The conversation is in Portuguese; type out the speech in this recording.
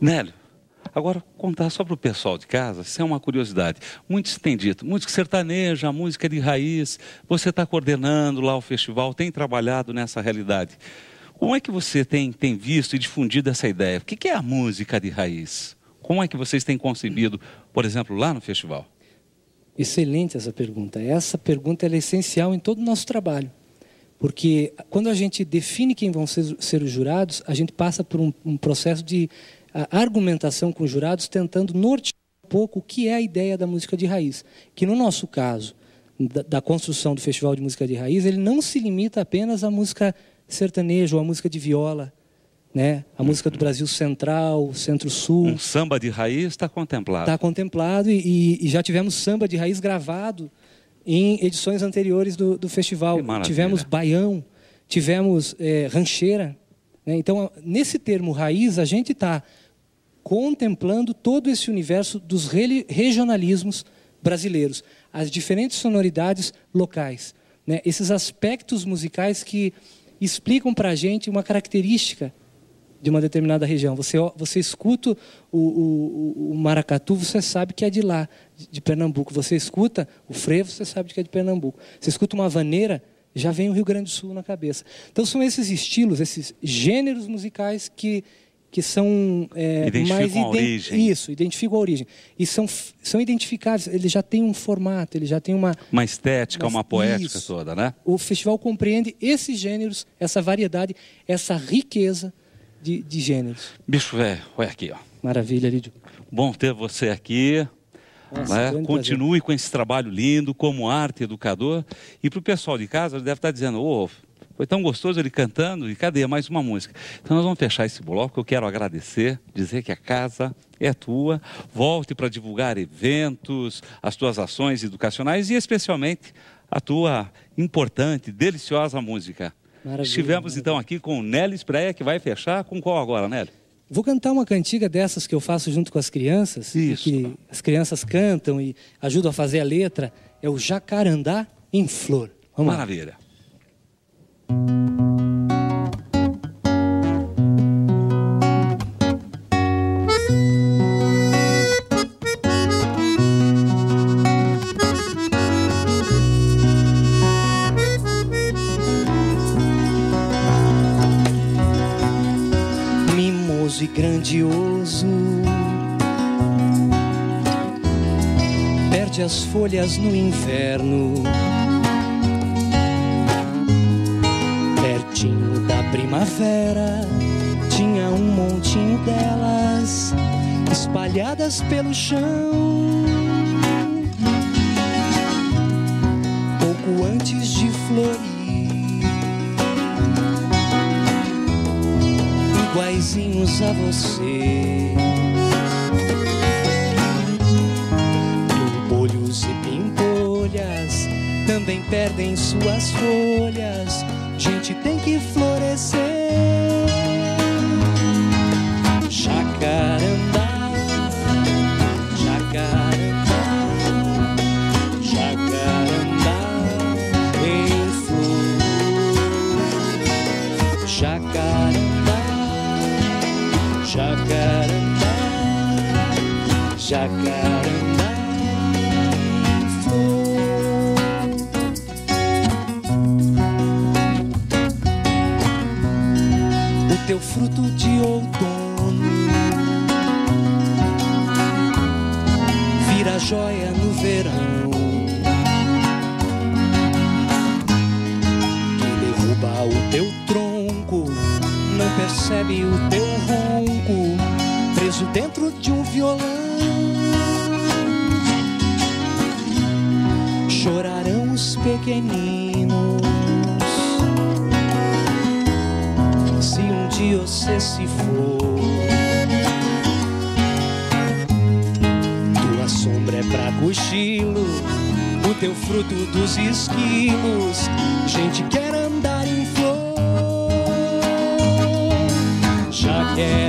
Nélio, agora contar só para o pessoal de casa, isso é uma curiosidade. Muitos têm dito, música sertaneja, música de raiz, você está coordenando lá o festival, tem trabalhado nessa realidade. Como é que você tem, tem visto e difundido essa ideia? O que, que é a música de raiz? Como é que vocês têm concebido, por exemplo, lá no festival? Excelente essa pergunta. Essa pergunta é essencial em todo o nosso trabalho. Porque quando a gente define quem vão ser, ser os jurados, a gente passa por um, um processo de argumentação com os jurados, tentando nortear um pouco o que é a ideia da música de raiz. Que no nosso caso, da, da construção do Festival de Música de Raiz, ele não se limita apenas à música sertaneja ou à música de viola. Né? A música do Brasil Central, Centro-Sul. Um samba de raiz está contemplado. Está contemplado e, e, já tivemos samba de raiz gravado em edições anteriores do, do festival. Tivemos baião, tivemos é, rancheira. Né? Então, nesse termo raiz, a gente está contemplando todo esse universo dos regionalismos brasileiros, as diferentes sonoridades locais, né? esses aspectos musicais que explicam para a gente uma característica de uma determinada região. Você, você escuta o, o, o, maracatu, você sabe que é de lá, de Pernambuco. Você escuta o frevo, você sabe que é de Pernambuco. Você escuta uma vaneira, já vem o Rio Grande do Sul na cabeça. Então são esses estilos, esses gêneros musicais que que são é, mais a origem. isso identificam a origem e são são identificados ele já tem um formato ele já tem uma uma estética uma, uma poética isso. toda né o festival compreende esses gêneros essa variedade essa riqueza de, de gêneros. Bicho velho, olha aqui, ó. Maravilha, Lídio. Bom ter você aqui. Nossa, né? Continue prazer. com esse trabalho lindo como arte educador. E para o pessoal de casa, deve estar dizendo: oh, foi tão gostoso ele cantando, e cadê mais uma música? Então nós vamos fechar esse bloco. Eu quero agradecer, dizer que a casa é tua. Volte para divulgar eventos, as tuas ações educacionais e especialmente a tua importante, deliciosa música. Maravilha, Estivemos maravilha. então aqui com Nelly Espreia, que vai fechar com qual agora, Nelly? Vou cantar uma cantiga dessas que eu faço junto com as crianças, Isso. que as crianças cantam e ajudam a fazer a letra. É o Jacarandá em Flor. Vamos Maravilha. Lá. Grandioso. Perde as folhas no inverno. Pertinho da primavera, tinha um montinho delas espalhadas pelo chão. Pouco antes de florir iguaizinhos a você. Pimpolhos e pimpolhas também perdem suas folhas. Gente tem que florescer. Jacarandá. O teu fruto de outono vira joia no verão. Que derruba o teu tronco, não percebe o teu ronco preso dentro de um violão. chorarão os pequeninos. Se um dia você se for, tua sombra é pra cochilo, o teu fruto dos esquilos. Gente quer andar em flor, já quer